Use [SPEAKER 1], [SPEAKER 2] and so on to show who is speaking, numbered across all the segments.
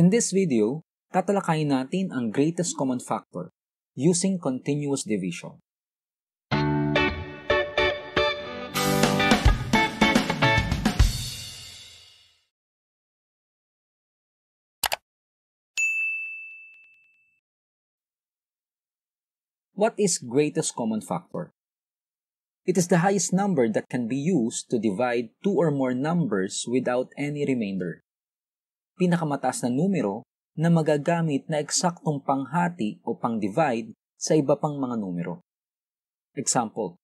[SPEAKER 1] In this video, tatalakayin natin ang greatest common factor using continuous division. What is greatest common factor? It is the highest number that can be used to divide two or more numbers without any remainder. Pinakamataas na numero na magagamit na eksaktong panghati o pang-divide sa iba pang mga numero. Example,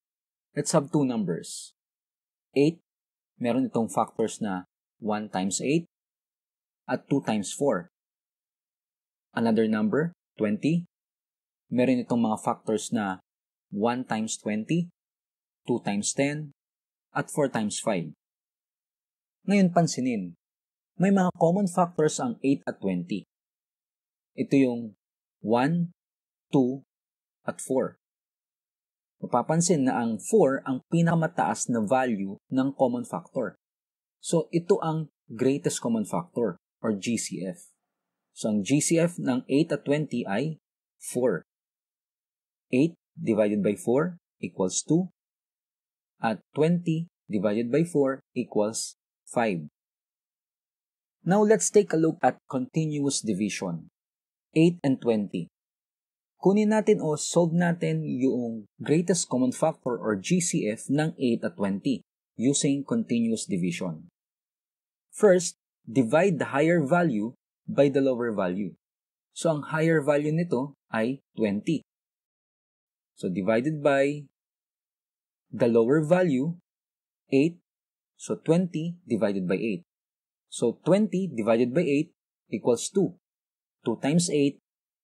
[SPEAKER 1] let's have two numbers. 8, meron itong factors na 1 times 8 at 2 times 4. Another number, 20, meron itong mga factors na 1 times 20, 2 times 10, at 4 times 5. Ngayon pansinin, may mga common factors ang 8 at 20. Ito yung 1, 2, at 4. Mapapansin na ang 4 ang pinakamataas na value ng common factor. So ito ang greatest common factor or GCF. So ang GCF ng 8 at 20 ay 4. 8 divided by 4 equals 2 at 20 divided by 4 equals 5. Now let's take a look at continuous division. 8 and 20. Kunin natin o solve natin yung greatest common factor or GCF ng 8 at 20 using continuous division. First, divide the higher value by the lower value. So ang higher value nito ay 20. So divided by the lower value, 8. So 20 divided by 8. So 20 divided by 8 equals 2. 2 times 8,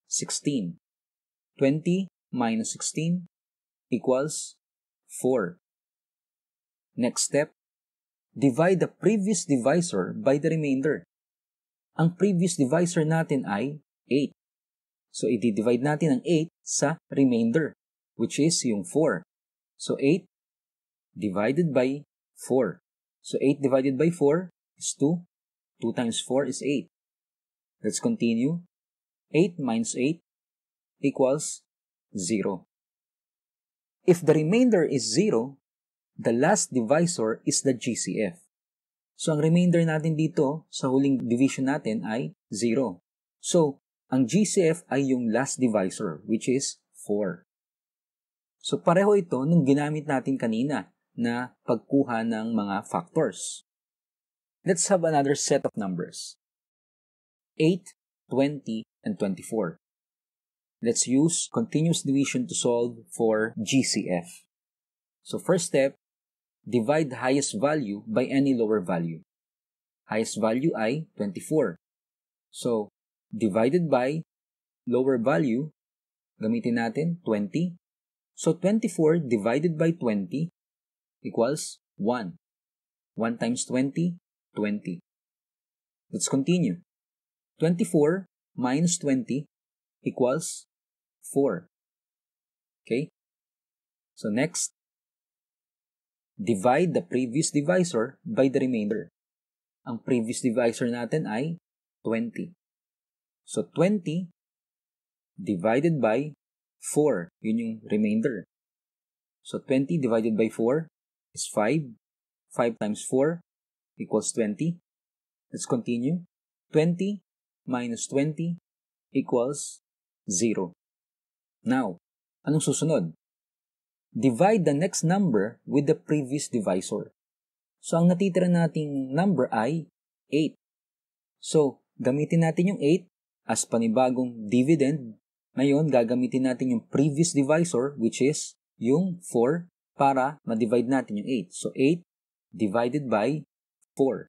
[SPEAKER 1] 16. 20 minus 16 equals 4. Next step, divide the previous divisor by the remainder. Ang previous divisor natin ay 8. So, i-divide natin ang 8 sa remainder, which is yung 4. So, 8 divided by 4. So 8 divided by 4 is 2. 2 times 4 is 8. Let's continue. 8 minus 8 equals 0. If the remainder is 0, the last divisor is the GCF. So, ang remainder natin dito sa huling division natin ay 0. So, ang GCF ay yung last divisor, which is 4. So, pareho ito nung ginamit natin kanina na pagkuha ng mga factors. Let's have another set of numbers. 8, 20, and 24. Let's use continuous division to solve for GCF. So first step, divide the highest value by any lower value. Highest value i, 24. So, divided by lower value, gamitin natin 20. So, 24 divided by 20 equals 1. 1 times 20, 20. Let's continue. 24 minus 20 equals 4. Okay? So next, divide the previous divisor by the remainder. Ang previous divisor natin ay 20. So 20 divided by 4, yun yung remainder. So 20 divided by 4 is 5. 5 times 4 equals 20. Let's continue. 20 minus 20 equals 0. Now, anong susunod? Divide the next number with the previous divisor. So, ang natitira nating number ay 8. So, gamitin natin yung 8 as panibagong dividend. Ngayon, gagamitin natin yung previous divisor which is yung 4 para ma-divide natin yung 8. So, 8 divided by 4.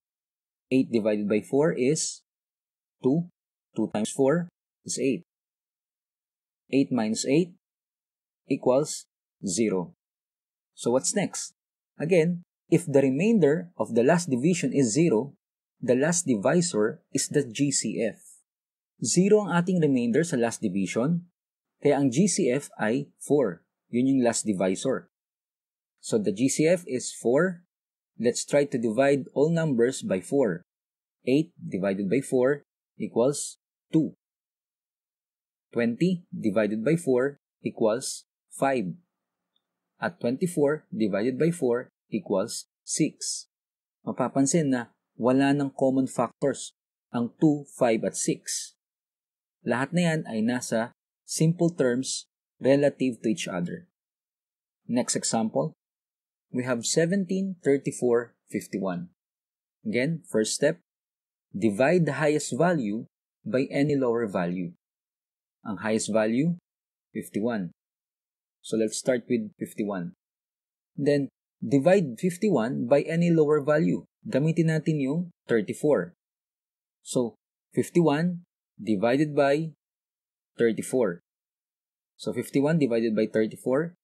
[SPEAKER 1] 8 divided by 4 is 2. 2 times 4 is 8. 8 minus 8 equals 0. So, what's next? Again, if the remainder of the last division is 0, the last divisor is the GCF. 0 ang ating remainder sa last division, kaya ang GCF ay 4. Yun yung last divisor. So the GCF is 4. Let's try to divide all numbers by 4. 8 divided by 4 equals 2. 20 divided by 4 equals 5. At 24 divided by 4 equals 6. Mapapansin na wala ng common factors ang 2, 5 at 6. Lahat na yan ay nasa simple terms relative to each other. Next example, we have 17, 34, 51. Again, first step, divide the highest value by any lower value. Ang highest value, 51. So let's start with 51. Then, divide 51 by any lower value. Gamitin natin yung 34. So, 51 divided by 34. So, 51 divided by 34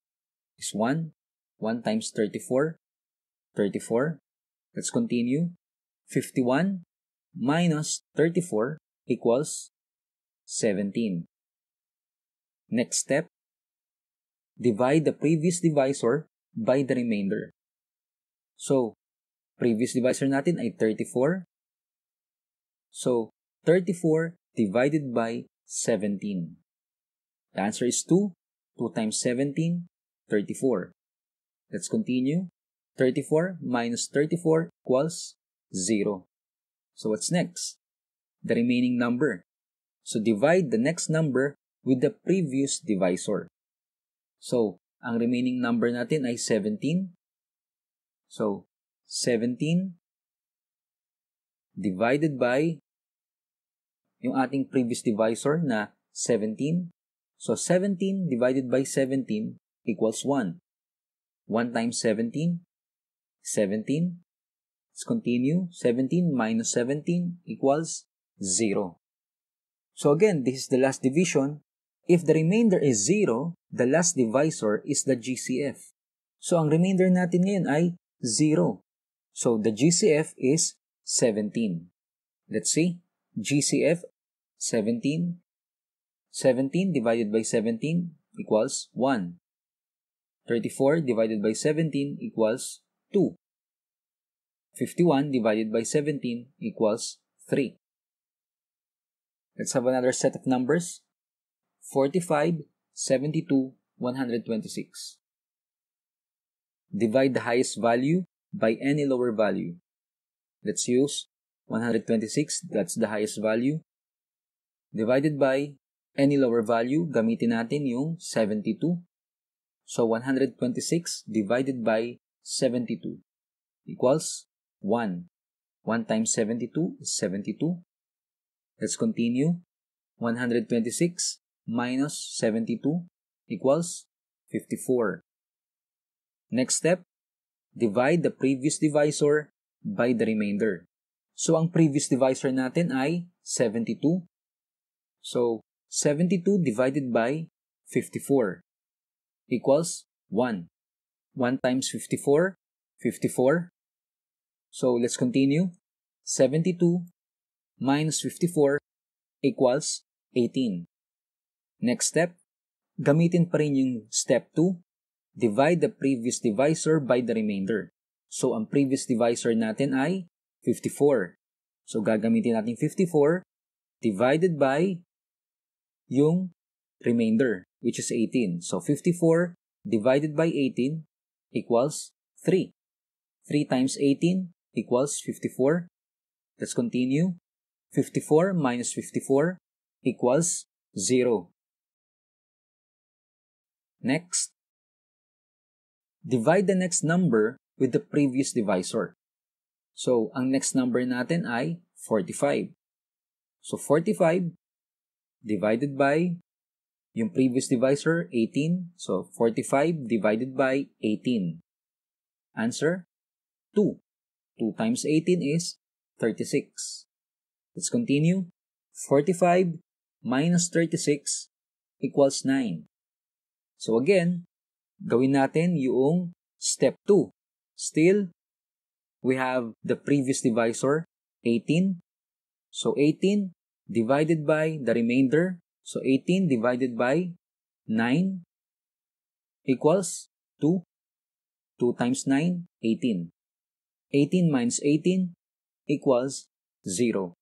[SPEAKER 1] is 1. 1 times 34, 34. Let's continue. 51 minus 34 equals 17. Next step, divide the previous divisor by the remainder. So, previous divisor natin ay 34. So, 34 divided by 17. The answer is 2. 2 times 17, 34. Let's continue. 34 minus 34 equals 0. So what's next? The remaining number. So divide the next number with the previous divisor. So, ang remaining number natin ay 17. So, 17 divided by yung ating previous divisor na 17. So, 17 divided by 17 equals 1. 1 times 17, 17. Let's continue. 17 minus 17 equals 0. So again, this is the last division If the remainder is 0, the last divisor is the GCF. So, ang remainder natin ngayon ay 0. So, the GCF is 17. Let's see. GCF, 17. 17 divided by 17 equals 1. 34 divided by 17 equals 2. 51 divided by 17 equals 3. Let's have another set of numbers. 45, 72, 126. Divide the highest value by any lower value. Let's use 126, that's the highest value. Divided by any lower value, gamitin natin yung 72. So 126 divided by 72 equals 1. 1 times 72 is 72. Let's continue. 126 minus 72 equals 54. Next step, divide the previous divisor by the remainder. So, ang previous divisor natin ay 72. So, 72 divided by 54 equals 1. 1 times 54, 54. So, let's continue. 72 minus 54 equals 18. Next step, gamitin pa rin yung step 2, divide the previous divisor by the remainder. So, ang previous divisor natin ay 54. So, gagamitin natin 54 divided by yung remainder, which is 18. So, 54 divided by 18 equals 3. 3 times 18 equals 54. Let's continue. 54 minus 54 equals 0. Next, divide the next number with the previous divisor. So, ang next number natin ay 45. So, 45 divided by yung previous divisor, 18. So, 45 divided by 18. Answer, 2. 2 times 18 is 36. Let's continue. 45 minus 36 equals 9. So again, gawin natin yung step 2. Still, we have the previous divisor, 18. So 18 divided by the remainder. So 18 divided by 9 equals 2. 2 times 9, 18. 18 minus 18 equals 0.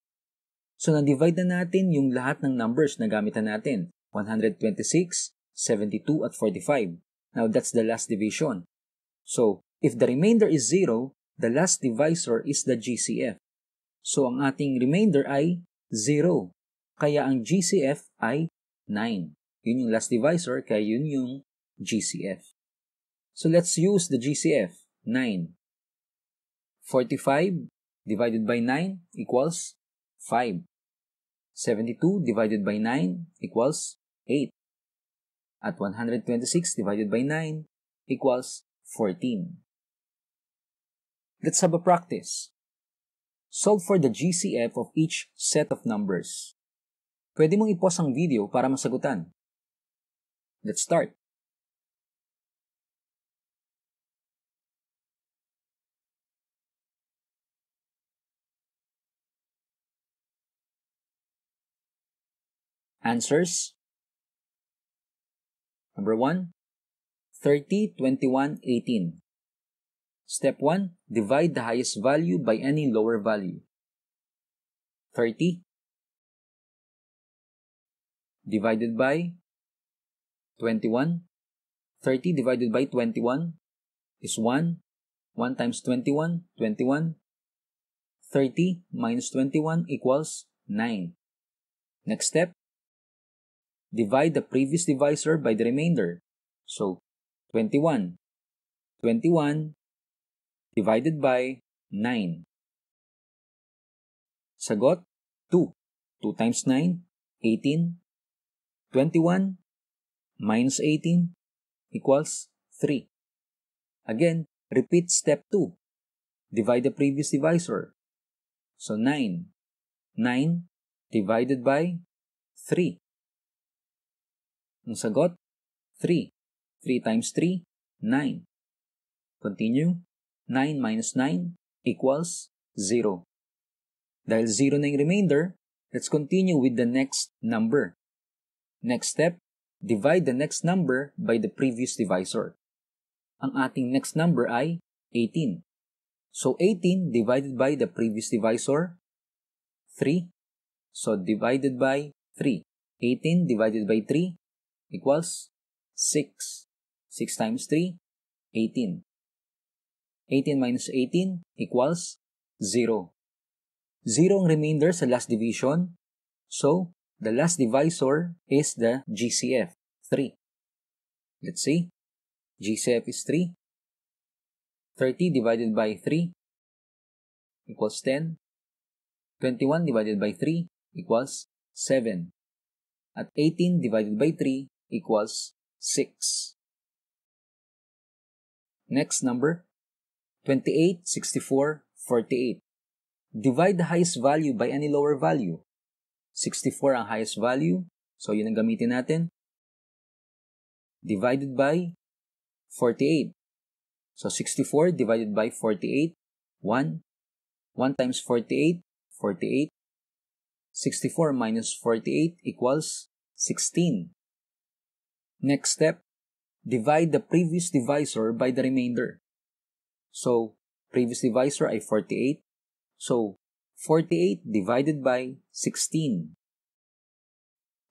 [SPEAKER 1] So, na-divide na natin yung lahat ng numbers na gamitan natin. 126, 72, at 45. Now, that's the last division. So, if the remainder is 0, the last divisor is the GCF. So, ang ating remainder ay 0. Kaya ang GCF ay 9. Yun yung last divisor, kaya yun yung GCF. So, let's use the GCF. 9. 45 divided by 9 equals 5. 72 divided by 9 equals 8. At 126 divided by 9 equals 14. Let's have a practice. Solve for the GCF of each set of numbers. Pwede mong i-pause ang video para masagutan. Let's start. Answers. Number 1, 30, 21, 18. Step 1, divide the highest value by any lower value. 30 divided by 21. 30 divided by 21 is 1. 1 times 21, 21. 30 minus 21 equals 9. Next step, divide the previous divisor by the remainder. So, 21. 21 divided by 9. Sagot, 2. 2 times 9, 18. 21 minus 18 equals 3. Again, repeat step 2. Divide the previous divisor. So 9. 9 divided by 3. Ang sagot, 3. 3 times 3, 9. Continue. 9 minus 9 equals 0. Dahil 0 na yung remainder, let's continue with the next number. Next step, divide the next number by the previous divisor. Ang ating next number ay 18. So 18 divided by the previous divisor, 3. So divided by 3. 18 divided by 3 equals 6. 6 times 3, 18. 18 minus 18 equals 0. 0 ang remainder sa last division. So, the last divisor is the GCF, 3. Let's see. GCF is 3. 30 divided by 3 equals 10. 21 divided by 3 equals 7. At 18 divided by 3 equals 6. Next number, 28, 64, 48. Divide the highest value by any lower value. 64 ang highest value, so yun ang gamitin natin. Divided by 48. So 64 divided by 48, 1. 1 times 48, 48. 64 minus 48 equals 16. Next step, divide the previous divisor by the remainder. So, previous divisor ay 48. So, 48 divided by 16.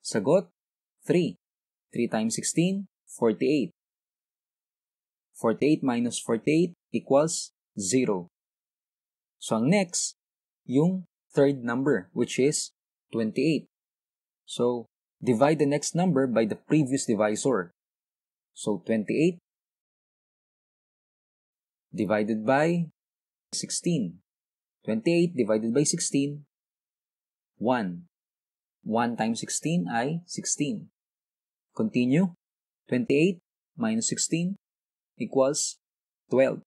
[SPEAKER 1] Sagot, 3. 3 times 16, 48. 48 minus 48 equals 0. So, ang next, yung third number, which is 28. So, divide the next number by the previous divisor. So 28 divided by 16. 28 divided by 16, 1. 1 times 16 ay 16. Continue. 28 minus 16 equals 12.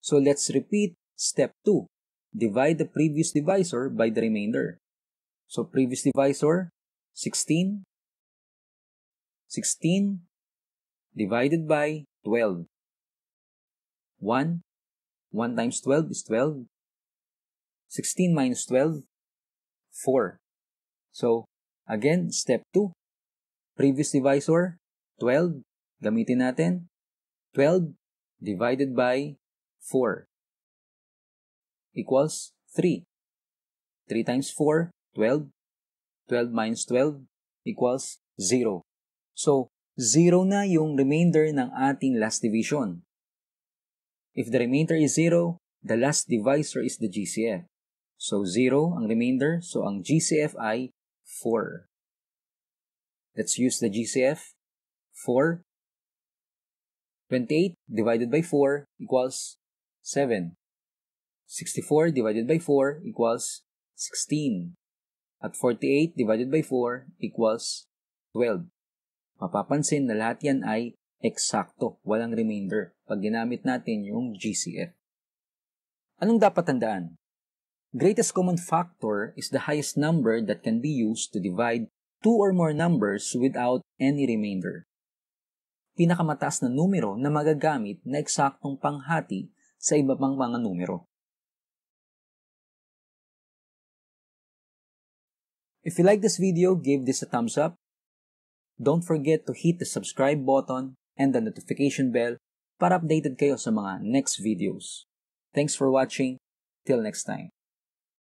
[SPEAKER 1] So let's repeat step 2. Divide the previous divisor by the remainder. So previous divisor, 16. 16 divided by 12. 1. 1 times 12 is 12. 16 minus 12, 4. So, again, step 2. Previous divisor, 12. Gamitin natin. 12 divided by 4 equals 3. 3 times 4, 12. 12 minus 12 equals 0. So, 0 na yung remainder ng ating last division. If the remainder is 0, the last divisor is the GCF. So, 0 ang remainder, so ang GCF ay 4. Let's use the GCF. 4. 28 divided by 4 equals 7. 64 divided by 4 equals 16. At 48 divided by 4 equals 12. Mapapansin na lahat yan ay eksakto, walang remainder pag ginamit natin yung GCF. Anong dapat tandaan? Greatest common factor is the highest number that can be used to divide two or more numbers without any remainder. Pinakamataas na numero na magagamit na eksaktong panghati sa iba pang mga numero. If you like this video, give this a thumbs up. Don't forget to hit the subscribe button and the notification bell para updated kayo sa mga next videos. Thanks for watching. Till next time.